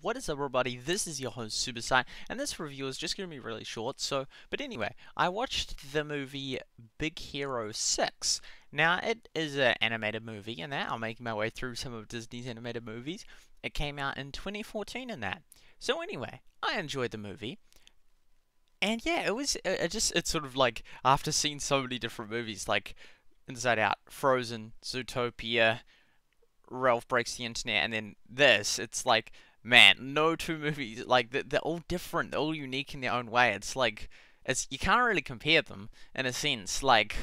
What is up everybody, this is your host SuperSight, and this review is just going to be really short, so, but anyway, I watched the movie Big Hero 6. Now, it is an animated movie, and that, I'm making my way through some of Disney's animated movies. It came out in 2014 in that. So anyway, I enjoyed the movie. And yeah, it was, uh, it just, it's sort of like, after seeing so many different movies, like Inside Out, Frozen, Zootopia, Ralph Breaks the Internet, and then this, it's like, man, no two movies like they're, they're all different, they're all unique in their own way. It's like it's you can't really compare them in a sense. Like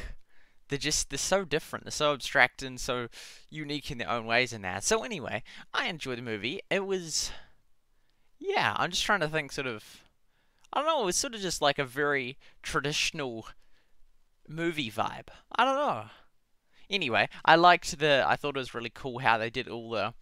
they're just they're so different, they're so abstract and so unique in their own ways and that. So anyway, I enjoyed the movie. It was yeah, I'm just trying to think sort of I don't know, it was sort of just like a very traditional movie vibe. I don't know. Anyway, I liked the I thought it was really cool how they did all the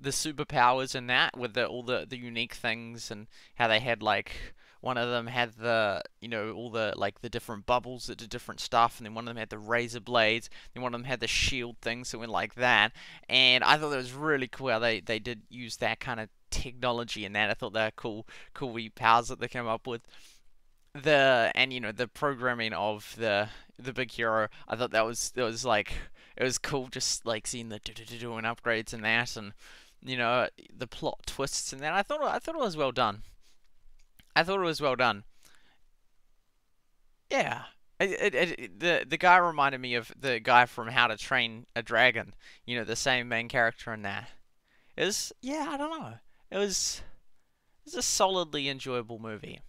the superpowers and that with the, all the, the unique things and how they had like one of them had the you know all the like the different bubbles that did different stuff and then one of them had the razor blades then one of them had the shield things that went like that. And i thought that was really cool how they, they did use that kind of technology and that. I thought they were cool cool wee powers that they came up with. The and you know the programming of the the big hero i thought that was that was like it was cool just like seeing the do-do-doing upgrades and that and you know, the plot twists and that. I thought I thought it was well done. I thought it was well done. Yeah. It, it, it, the the guy reminded me of the guy from How to Train a Dragon. You know, the same main character in that. It was yeah, I don't know. It was it was a solidly enjoyable movie.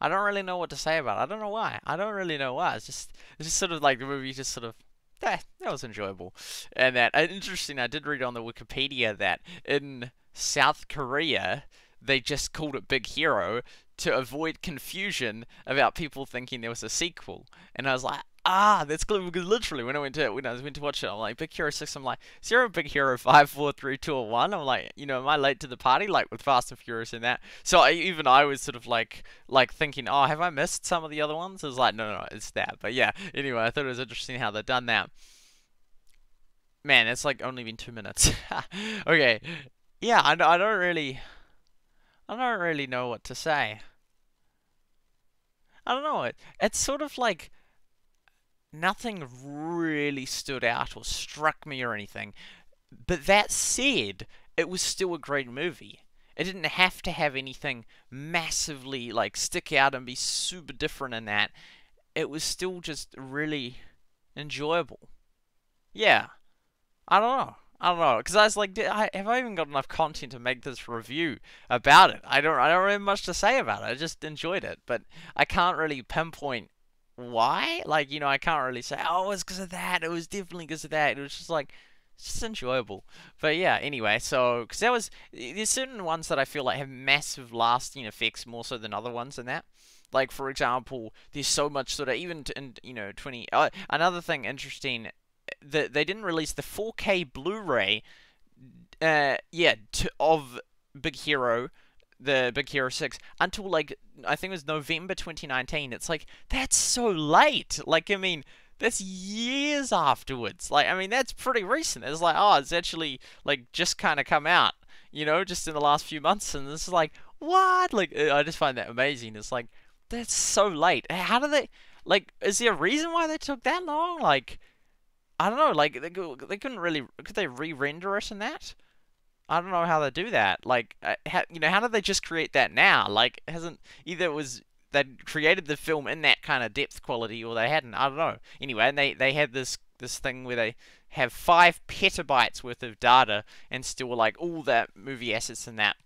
I don't really know what to say about it. I don't know why. I don't really know why. It's just it's just sort of like the movie just sort of that that was enjoyable. And that uh, interesting. I did read on the Wikipedia that in South Korea they just called it Big Hero to avoid confusion about people thinking there was a sequel. And I was like, ah, that's good because literally when I went to when I went to watch it, I'm like Big Hero Six. I'm like zero Big Hero Five, Four, Three, Two, or One. I'm like, you know, am I late to the party? Like with Fast and Furious and that. So I, even I was sort of like like thinking, oh, have I missed some of the other ones? I was like, no, no, no, it's that. But yeah, anyway, I thought it was interesting how they've done that. Man, it's like only been two minutes. okay, yeah, I, I don't really, I don't really know what to say. I don't know. It, it's sort of like nothing really stood out or struck me or anything. But that said, it was still a great movie. It didn't have to have anything massively like stick out and be super different in that. It was still just really enjoyable. Yeah. I don't know. I don't know, because I was like, I, have I even got enough content to make this review about it? I don't, I don't really have much to say about it. I just enjoyed it, but I can't really pinpoint why. Like, you know, I can't really say, oh, it was because of that. It was definitely because of that. It was just like, just enjoyable. But yeah, anyway, so because there was there's certain ones that I feel like have massive lasting effects more so than other ones, and that. Like for example, there's so much sort of even in you know 20. Uh, another thing interesting that they didn't release the 4K Blu-ray. Uh, yeah, of Big Hero, the Big Hero 6 until like I think it was November 2019. It's like that's so late. Like I mean, that's years afterwards. Like I mean, that's pretty recent. It's like oh, it's actually like just kind of come out, you know, just in the last few months, and this is like what? Like uh, I just find that amazing. It's like that's so late. How do they? Like, is there a reason why they took that long? Like, I don't know. Like they they couldn't really could they re-render it in that? I don't know how they do that. Like, uh, how, you know, how did they just create that now? Like, hasn't either it was they created the film in that kind of depth quality, or they hadn't. I don't know. Anyway, and they they had this this thing where they have five petabytes worth of data and still like all that movie assets and that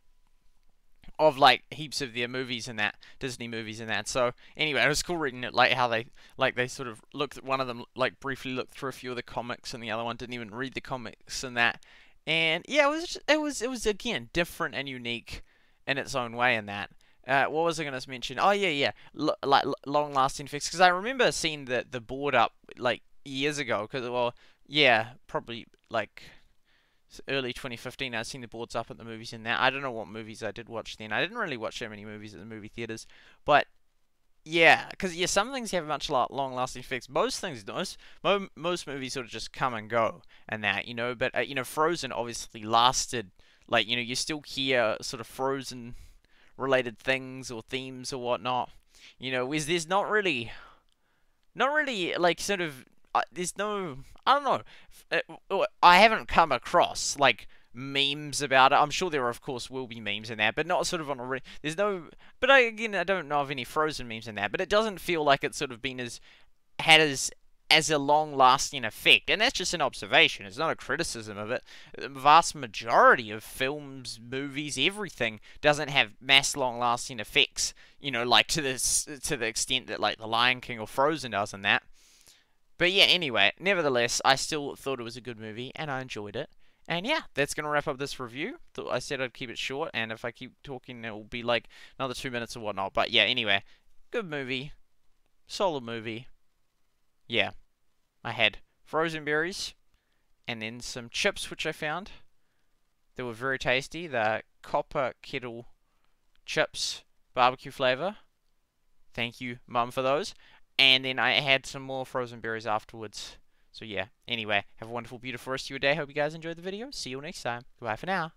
of like heaps of their movies and that Disney movies and that. So anyway, it was cool reading it, like how they like they sort of looked. One of them like briefly looked through a few of the comics, and the other one didn't even read the comics and that. And yeah, it was just, it was it was again different and unique in its own way in that. Uh, what was I going to mention? Oh yeah, yeah, L- like long-lasting fix. Because I remember seeing the the board up like years ago. Because well, yeah, probably like early 2015. I've seen the boards up at the movies in that. I don't know what movies I did watch then. I didn't really watch so many movies at the movie theaters, but yeah, because yeah, some things have much long-lasting effects. Most things, most most movies sort of just come and go and that, you know. But uh, you know, Frozen obviously lasted Like, you know, you still hear sort of frozen related things or themes or whatnot. You know, is there's not really, not really like sort of, uh, there's no, I don't know, uh, I haven't come across like memes about it. I'm sure there, of course, will be memes in there, but not sort of on a. Re- There's no. But I, again, I don't know of any Frozen memes in there. But it doesn't feel like it's sort of been as had as as a long-lasting effect, and that's just an observation. It's not a criticism of it. The vast majority of films, movies, everything doesn't have mass, long-lasting effects. You know, like to this to the extent that like The Lion King or Frozen does, and that. But yeah, anyway, nevertheless, I still thought it was a good movie, and I enjoyed it. And yeah, that's going to wrap up this review. I said I'd keep it short, and if I keep talking, it will be like another two minutes or whatnot. But yeah, anyway, good movie. Solid movie. Yeah. I had frozen berries, and then some chips, which I found. They were very tasty. The copper kettle chips, barbecue flavor. Thank you, Mum, for those. And then I had some more frozen berries afterwards. So yeah, anyway, have a wonderful, beautiful rest of your day. Hope you guys enjoyed the video. See you next time. Goodbye for now.